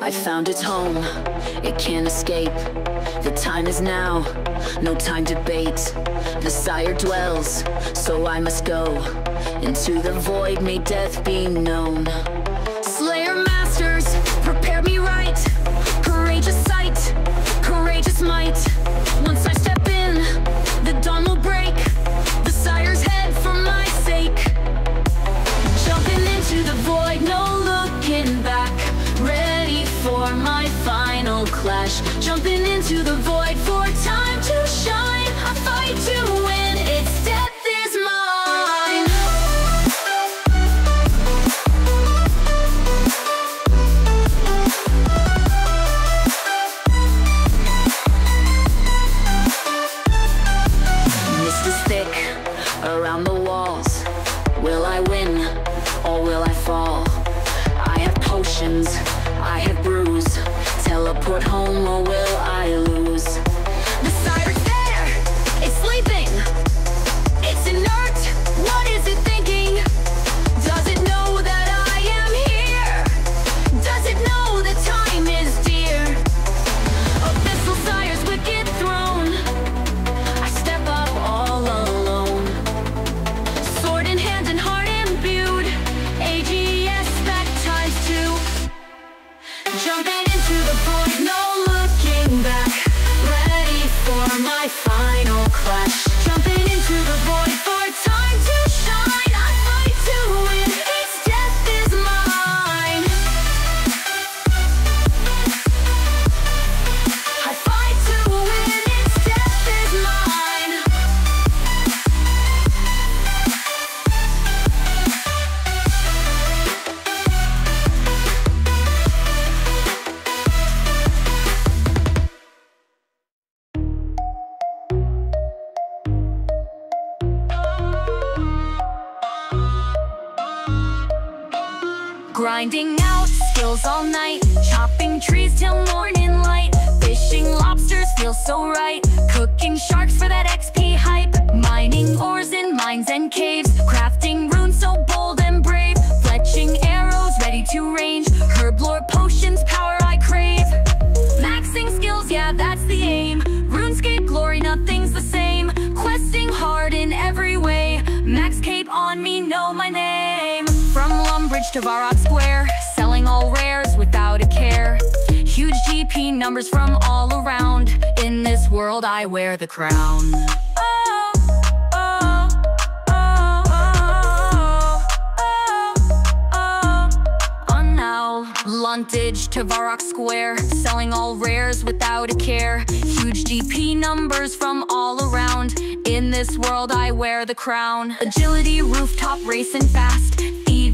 I found its home, it can't escape. The time is now, no time to bait. The sire dwells, so I must go into the void, may death be known. Jumping Grinding out skills all night, chopping trees till morning light. Fishing lobsters feels so right, cooking sharks for that XP hype. Mining ores in mines and caves, crafting runes so bold and brave. Fletching arrows ready to range, herblore potions power I crave. Maxing skills, yeah, that's the aim. RuneScape glory, nothing's the same. Questing hard in every way. Max cape on me, know my name. Lumbridge to Varrock Square, selling all rares without a care. Huge GP numbers from all around. In this world, I wear the crown. Oh, oh, oh, oh, oh, oh. Lumbridge to Varrock Square, selling all rares without a care. Huge GP numbers from all around. In this world, I wear the crown. Agility, rooftop racing fast.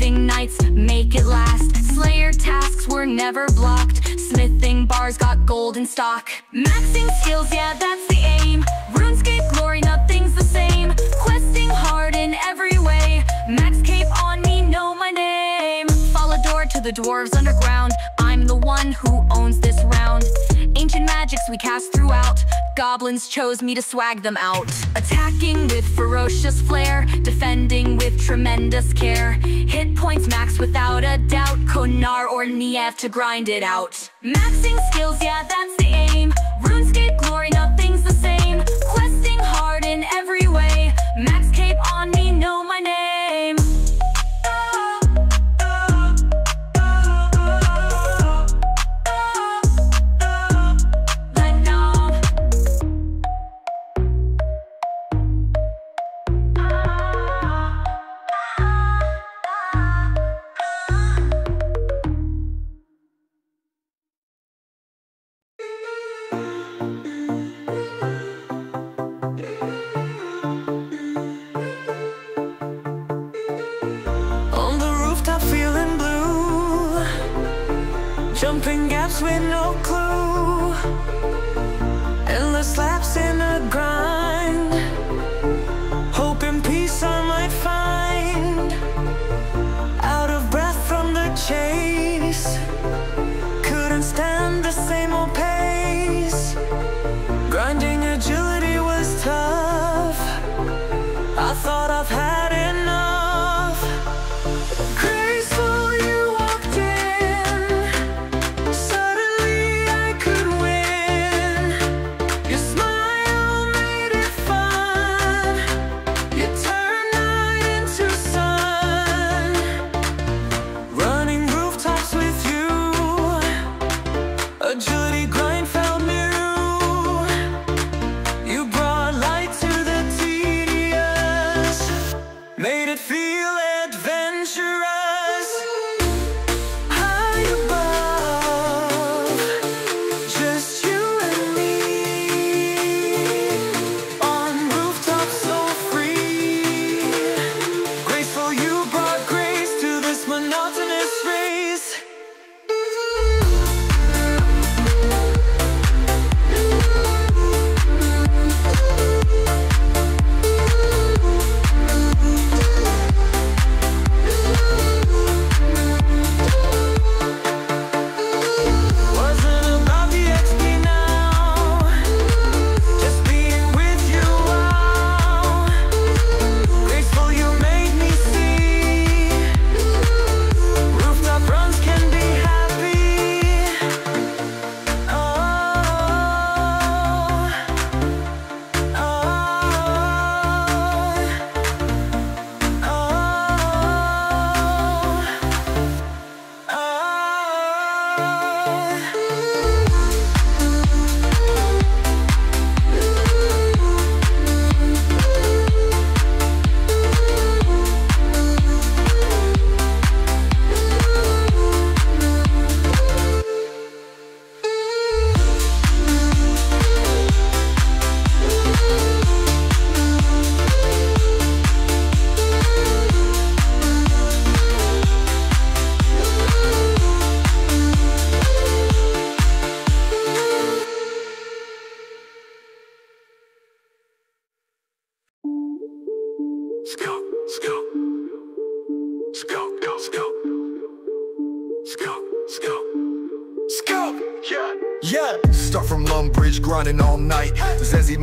Thieving nights, make it last. Slayer tasks were never blocked. Smithing bars got gold in stock. Maxing skills, yeah, that's the aim. RuneScape glory, nothing's the same. Questing hard in every way. Max cape on me, know my name. Follow door to the dwarves underground. I'm the one who owns this round. Ancient magics we cast throughout. Goblins chose me to swag them out. Attacking with ferocious flair, defending with tremendous care. Hit points max without a doubt. Konar or Nieve to grind it out. Maxing skills, yeah, that's the aim.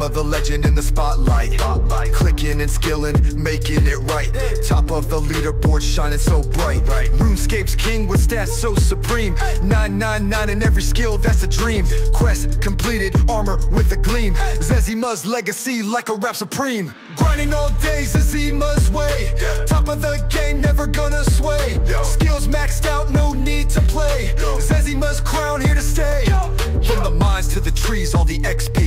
Zezima, the legend in the spotlight. Clicking and skilling, making it right. Top of the leaderboard, shining so bright. RuneScape's king with stats so supreme. 999 in every skill, that's a dream. Quest completed, armor with a gleam. Zezima's legacy like a rap supreme. Grinding all day, Zezima's way. Top of the game, never gonna sway. Skills maxed out, no need to play. Zezima's crown here to stay. From the mines to the trees, all the XP.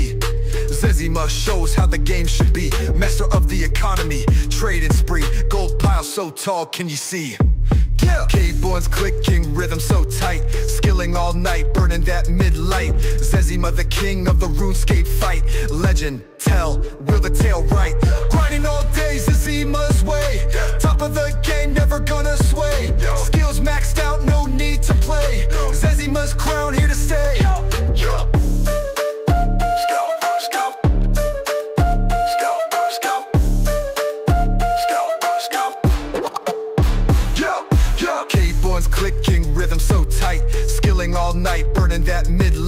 Zezima shows how the game should be. Master of the economy, trading spree. Gold pile so tall, can you see? Yeah. K-Bones clicking, rhythm so tight Skilling all night, burning that mid-light Zezima the king of the RuneScape fight Legend, tell, will the tale right Grinding all day,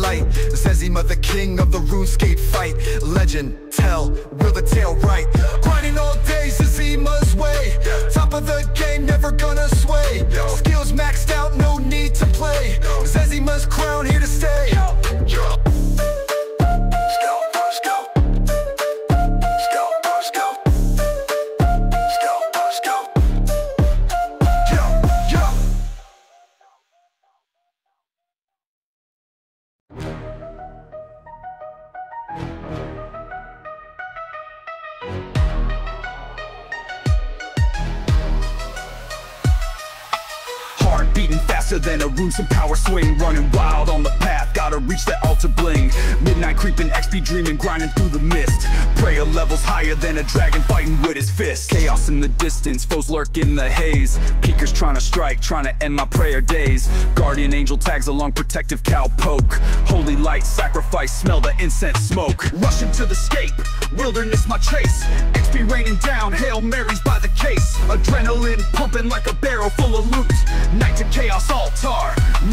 mid-light Zezima the king of the RuneScape fight. Legend, tell, will the tale right Grinding all day, Zezima's way. Top of the game, never gonna sway. Skills maxed out, no need to play. Zezima's crown here to stay faster than a rune, some power swing. Running wild on the path, gotta reach that altar bling. Midnight creeping, XP dreaming, grinding through the mist. Prayer levels higher than a dragon fighting with his fist. Chaos in the distance, foes lurk in the haze. PKers trying to strike, trying to end my prayer days. Guardian angel tags along protective cow poke Holy light, sacrifice, smell the incense smoke. Rushing to the scape, wilderness my chase. XP raining down, Hail Marys by the case. Adrenaline pumping like a barrel full of loot. Night to chaos altar,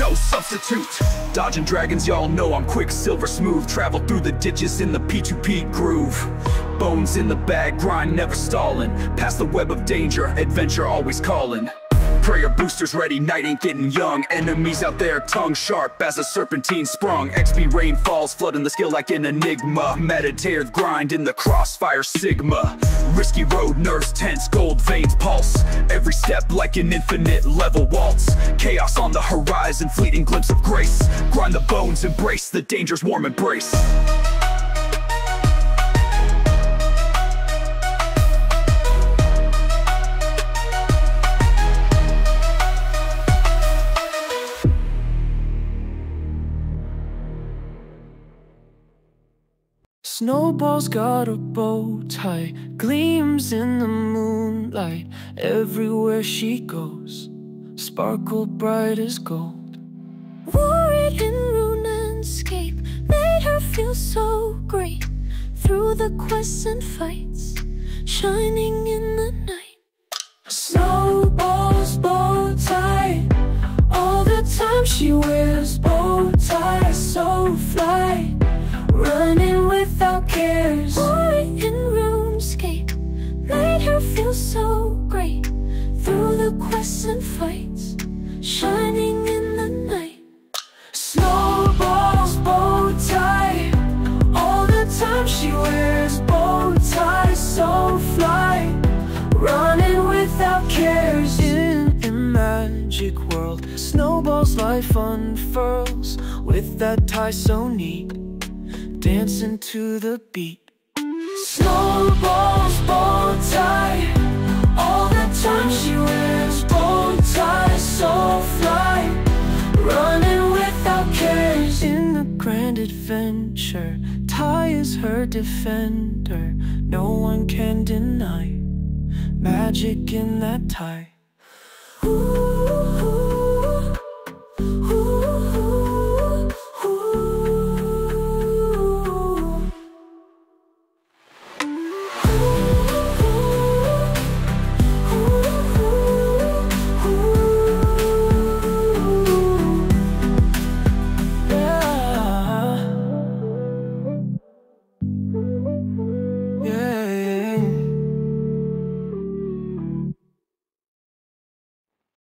no substitute. Dodging dragons, y'all know I'm quick, silver smooth. Travel through the ditches in the P2P groove. Bones in the bag, grind never stalling. Past the web of danger, adventure always calling. Prayer boosters ready, night ain't getting young. Enemies out there, tongue sharp as a serpentine sprung. XP rain falls, flooding the skill like an enigma. Meditative grind in the crossfire sigma Risky road, nerves tense, gold veins pulse. Every step like an infinite level waltz. Chaos on the horizon, fleeting glimpse of grace. Grind the bones, embrace the danger's warm embrace. Snowball's got a bow tie gleams in the moonlight everywhere she goes. Sparkle bright as gold. Worried in RuneScape made her feel so great through the quests and fights, shining life unfurls with that tie so neat, dancing to the beat. Snowball's bow tie, all the time she wears bow ties so fly, running without cares. In the grand adventure, tie is her defender. No one can deny magic in that tie.